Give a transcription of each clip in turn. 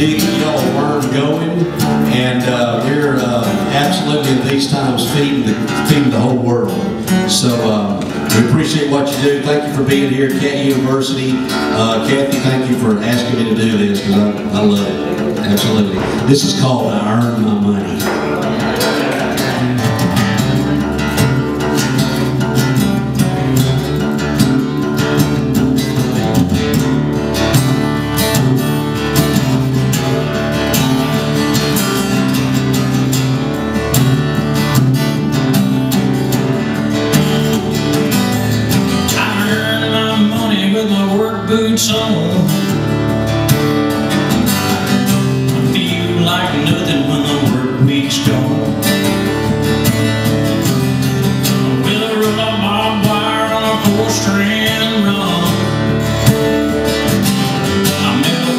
big yellow worm going, and uh, we're uh, absolutely at these times feeding the, feeding the whole world. So uh, we appreciate what you do. Thank you for being here at Cat University. Uh, Kathy, thank you for asking me to do this because I, I love it. Absolutely. This is called I Earn My Money. On. I feel like nothing when the work week's gone. Roll wire on a four-strand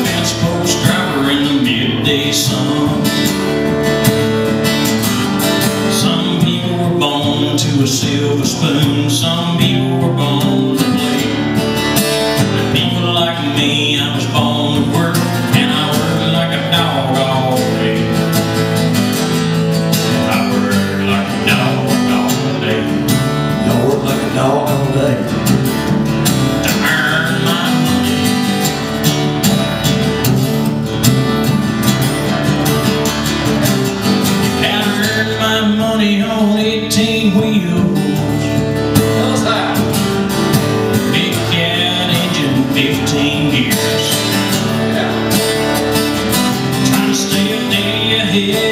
fence post driver in the midday sun. Some people were born to a silver spoon. Some people like me, I was born to work, and I worked like a dog all day. I worked like a dog all day Y'all work like a dog all day. to earn my money. I earned my money on 18 wheels. 15 gears. Trying to stay a day ahead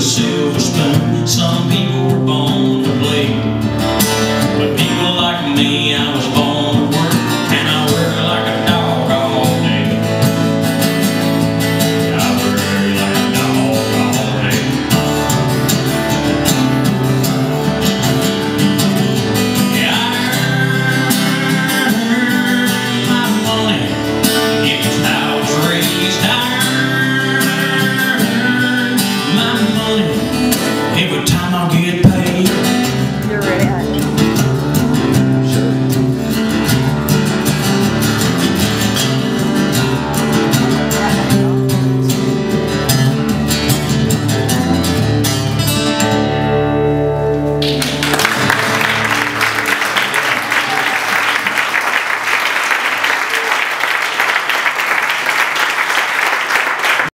silver spoon. Some people were born